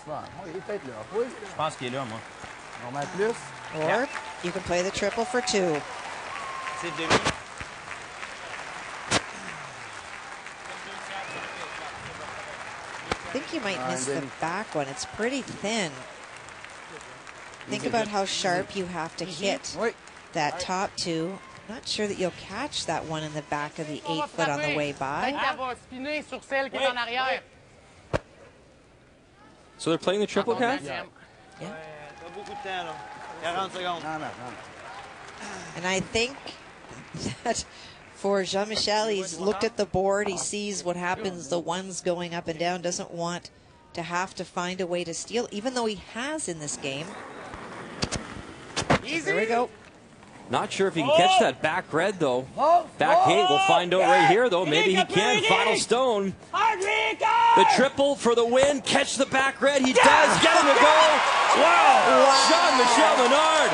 Super. Oui, il est peut-être là. Oui. Je pense qu'il est là, moi. On met plus. Or you can play the triple for two. C'est demi. I think you might miss the back one. It's pretty thin. Think about how sharp you have to mhm. hit that top two. Not sure that you'll catch that one in the back of the eight foot on the way by. So they're playing the triple catch? Yeah. Pas beaucoup de temps, là. 40 secondes. Non, non, non. And I think that for Jean Michel, he's looked at the board, he sees what happens, the ones going up and down, doesn't want to have to find a way to steal, even though he has in this game. There we go. Not sure if he can catch that back red, though. Back eight, we'll find out right here, though. Maybe he can. Final stone. The triple for the win. Catch the back red. He does. Get him to go. Wow. Jean-Michel Menard.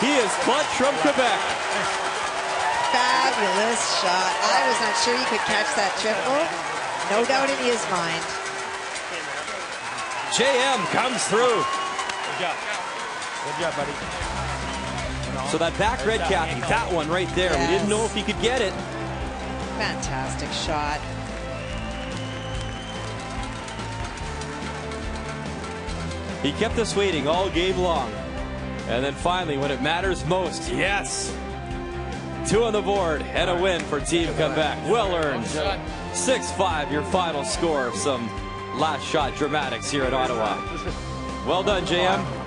He is clutch from Quebec. Fabulous shot. I was not sure he could catch that triple. No doubt in his mind. JM comes through. Good job. Good job, buddy. So that back red, Kathy, that one right there. We didn't know if he could get it. Fantastic shot. He kept us waiting all game long. And then finally, when it matters most, yes. Two on the board and a win for Team Quebec. Well earned. 6-5, your final score. Of some last shot dramatics here in Ottawa. Well done, JM.